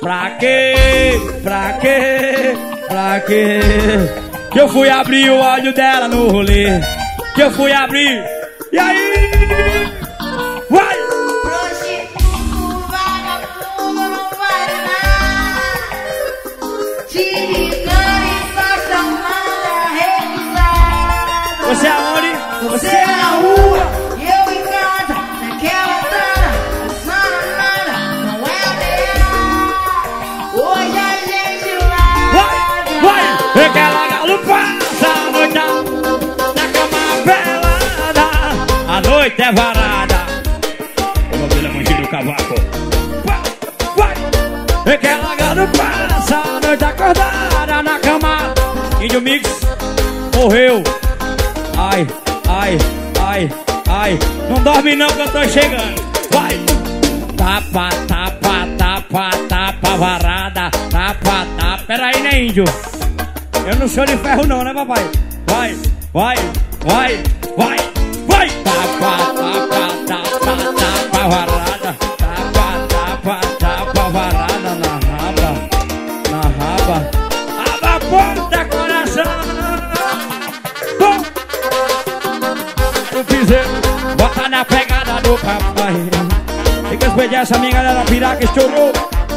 Pra quê? Pra quê? Pra quê? Que eu fui abrir o ódio dela no rolê. Que eu fui abrir. E aí? Vai! Prostituto, vagabundo, e só chamada recusada. Você aonde? Você é na rua, noite é varada. O dele é Mangueiro Cavaco. Vai! Vai! Eu quero a galo passa a noite acordada na cama. Índio Mix morreu. Ai, ai, ai, ai. Não dorme não que eu tô chegando. Vai! Tapa, tapa, tapa, tapa, varada. Tapa, tapa. Pera aí, né, índio? Eu não sou de ferro não, né, papai? Vai, vai, vai, vai, vai! Tapa, tapa, tapa, tapa, varada. Tapa, tapa, tapa, varada na raba. Na raba. Abra a porta, coração! Bom! Eu fizer, bota na pegada do papai. Tem que respeitar essa minha galera piraca estourou.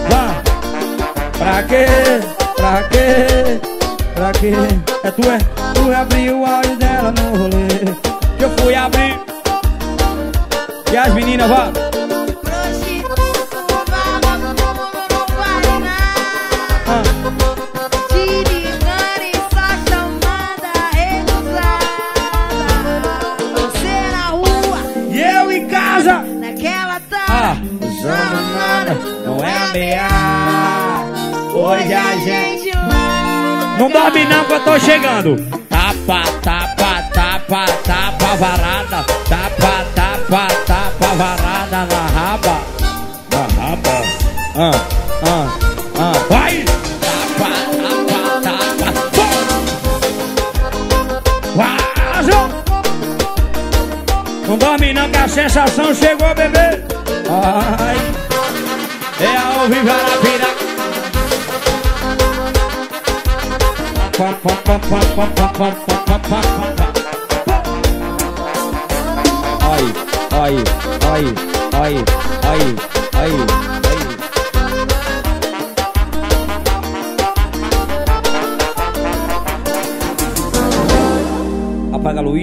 Vá. Pra quê? Pra quê? Pra quê? É tu é? Tu abriu o olho dela no Ah. E eu em casa. naquela Ah, não é meia. Hoje a gente. larga. Não dorme não que eu tô chegando. Tapa, tapa, tapa, tapa, varada. Tapa, Ah, ah. Vai! Tapa, tapa, tapa. Vaza! Não dorme não que a sensação chegou, bebê. Ai. É ao vivo na piraca. Ai, ai, ai, ai, ai, ai, ai. Apaga a luz.